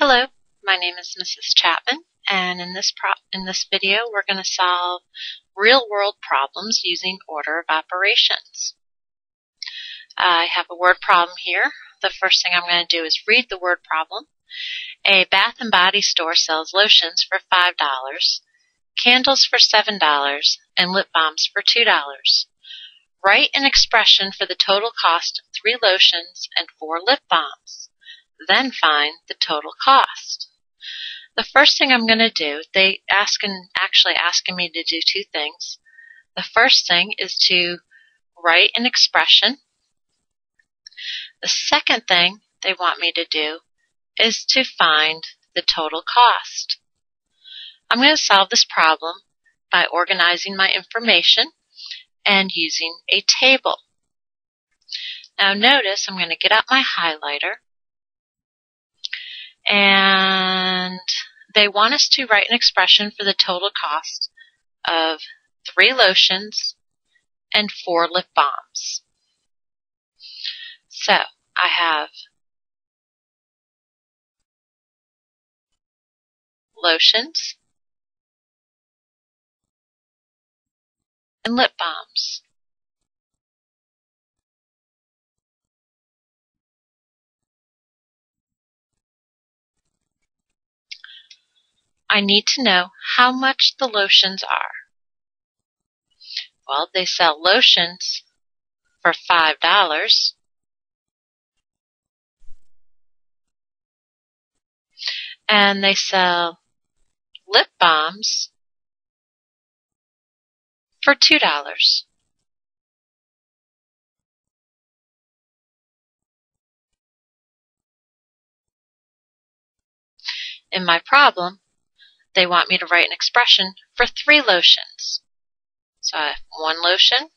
Hello, my name is Mrs. Chapman, and in this in this video we're going to solve real-world problems using order of operations. I have a word problem here. The first thing I'm going to do is read the word problem. A bath and body store sells lotions for $5, candles for $7, and lip balms for $2. Write an expression for the total cost of three lotions and four lip balms then find the total cost. The first thing I'm going to do, they ask and actually asking me to do two things. The first thing is to write an expression. The second thing they want me to do is to find the total cost. I'm going to solve this problem by organizing my information and using a table. Now notice I'm going to get out my highlighter and they want us to write an expression for the total cost of three lotions and four lip balms. So I have lotions and lip balms. I need to know how much the lotions are. Well, they sell lotions for $5. And they sell lip balms for $2. In my problem, they want me to write an expression for three lotions. So I have one lotion,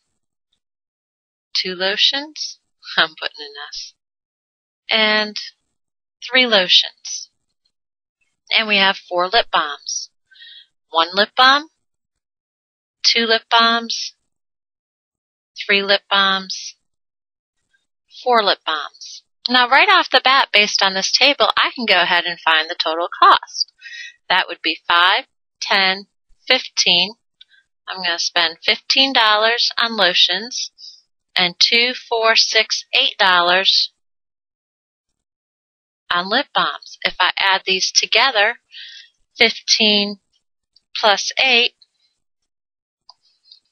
two lotions, I'm putting an S, and three lotions. And we have four lip balms. One lip balm, two lip balms, three lip balms, four lip balms. Now right off the bat, based on this table, I can go ahead and find the total cost. That would be 5, 10, 15. I'm going to spend $15 on lotions and two, four, six, eight dollars on lip balms. If I add these together, 15 plus 8,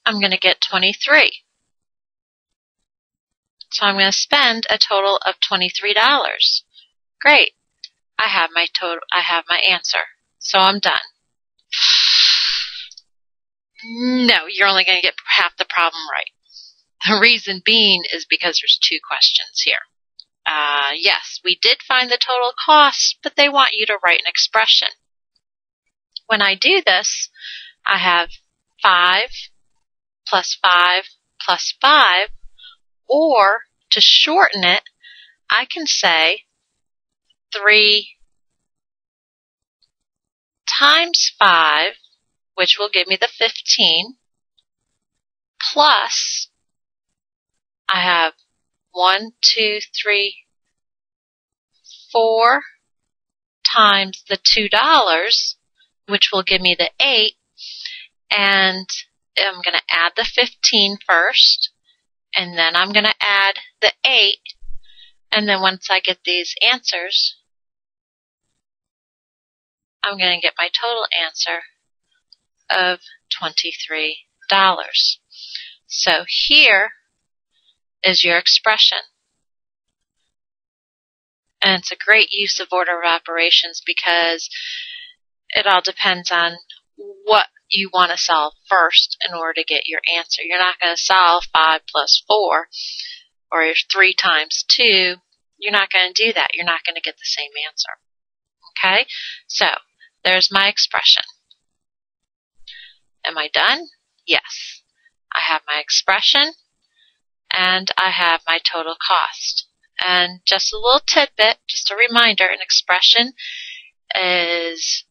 I'm going to get 23. So I'm going to spend a total of $23. Great. I have my total I have my answer. So I'm done. No, you're only going to get half the problem right. The reason being is because there's two questions here. Uh, yes, we did find the total cost, but they want you to write an expression. When I do this, I have 5 plus 5 plus 5, or to shorten it, I can say 3 times 5, which will give me the 15, plus I have 1, 2, 3, 4 times the $2, which will give me the 8, and I'm going to add the 15 first, and then I'm going to add the 8, and then once I get these answers, I'm going to get my total answer of $23. So here is your expression. And it's a great use of order of operations because it all depends on what you want to solve first in order to get your answer. You're not going to solve 5 plus 4 or 3 times 2. You're not going to do that. You're not going to get the same answer. Okay? So, there's my expression. Am I done? Yes. I have my expression and I have my total cost. And just a little tidbit, just a reminder, an expression is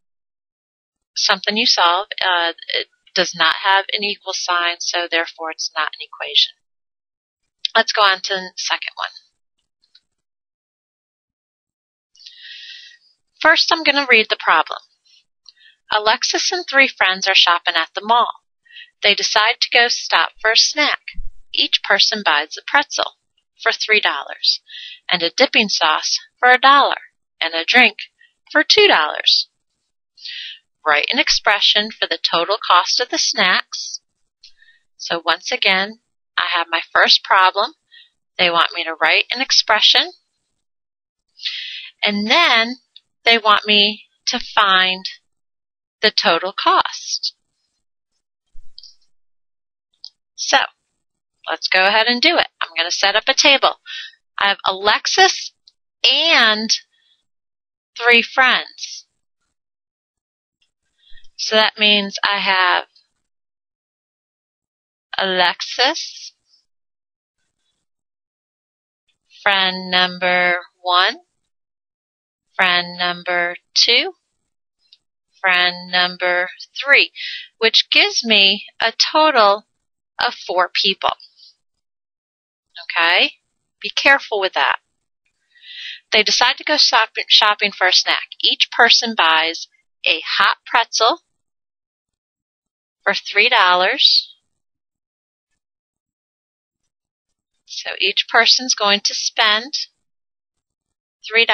something you solve. Uh, it does not have an equal sign, so therefore it's not an equation. Let's go on to the second one. first I'm going to read the problem. Alexis and three friends are shopping at the mall. They decide to go stop for a snack. Each person buys a pretzel for $3 and a dipping sauce for a dollar and a drink for $2. Write an expression for the total cost of the snacks. So once again, I have my first problem. They want me to write an expression. And then they want me to find the total cost. So, let's go ahead and do it. I'm going to set up a table. I have Alexis and three friends. So that means I have Alexis, friend number one, friend number two, friend number three, which gives me a total of four people. Okay? Be careful with that. They decide to go shopping for a snack. Each person buys a hot pretzel for $3. So each person's going to spend $3.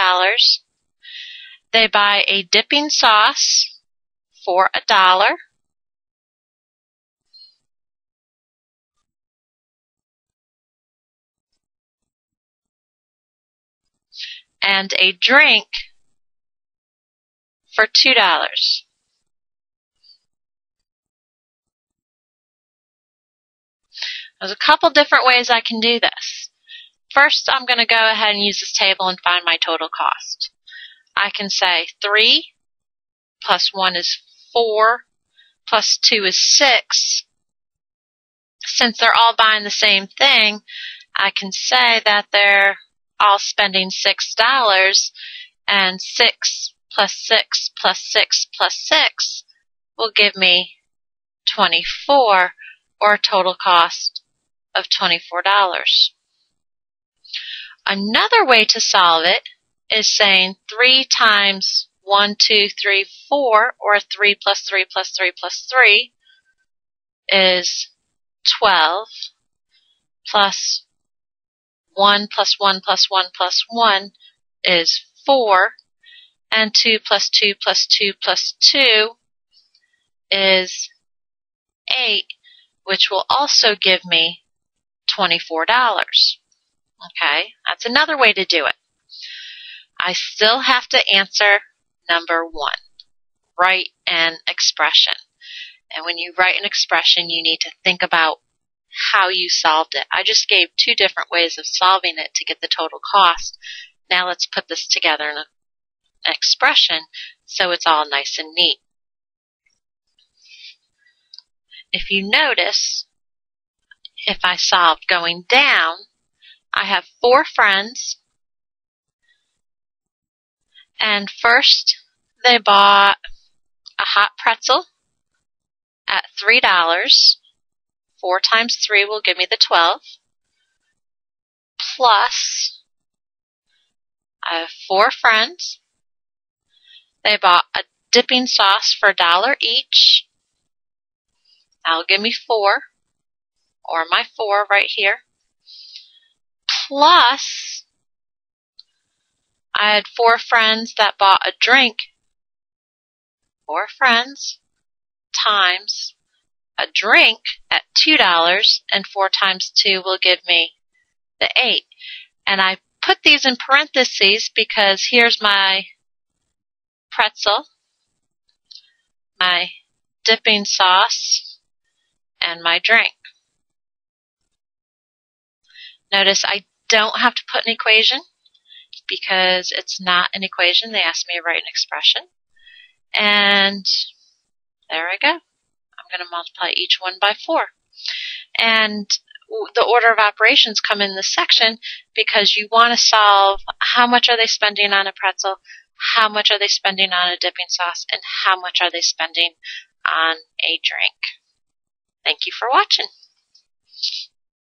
They buy a dipping sauce for a dollar. and a drink for $2. There's a couple different ways I can do this. First, I'm going to go ahead and use this table and find my total cost. I can say 3 plus 1 is 4 plus 2 is 6. Since they're all buying the same thing, I can say that they're all spending $6 and 6 plus 6 plus 6 plus 6 will give me 24 or a total cost of $24. Another way to solve it is saying 3 times 1, 2, 3, 4, or 3 plus 3 plus 3 plus 3 is 12 plus 1 plus 1 plus 1 plus 1 is 4, and 2 plus 2 plus 2 plus 2 is 8, which will also give me $24. Okay, that's another way to do it. I still have to answer number one. Write an expression. And when you write an expression, you need to think about how you solved it. I just gave two different ways of solving it to get the total cost. Now let's put this together in an expression so it's all nice and neat. If you notice, if I solved going down, I have four friends. And first, they bought a hot pretzel at $3. 4 times 3 will give me the 12. Plus, I have four friends. They bought a dipping sauce for a dollar each. That'll give me 4, or my 4 right here. Plus, I had four friends that bought a drink. Four friends times a drink at $2 and 4 times 2 will give me the 8. And I put these in parentheses because here's my pretzel, my dipping sauce, and my drink. Notice I don't have to put an equation because it's not an equation. They asked me to write an expression. And there I go. I'm going to multiply each one by 4. And the order of operations come in this section because you want to solve how much are they spending on a pretzel, how much are they spending on a dipping sauce, and how much are they spending on a drink. Thank you for watching.